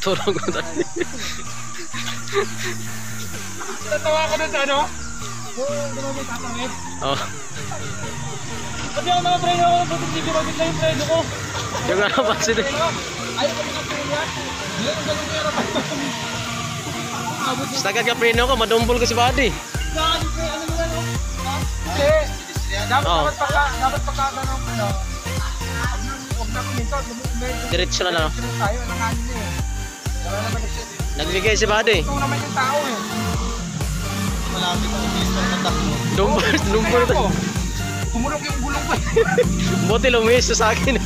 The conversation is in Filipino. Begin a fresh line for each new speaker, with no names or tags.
Tutulog ko tayo.
Tatawa ka na sa ano? Oo, ba?
Oh.
Pati ako mga preno ko, pati hindi ko na yung preno ko.
Yung nga napansin eh.
Ayaw ko na preno
ka preno ko, madumbol ko si Buddy.
eh, ano. Dapat, dapat pagka, dapat pagka ano,
Diretso na lang.
Tayo, ano nga nila eh. Wala naman siya.
Nagbigay si Buddy.
Ito naman yung tao eh. Malapit ang minister ng takbo. Kaya ako, Tumulog yung gulong ko eh.
Buti lumis sa akin.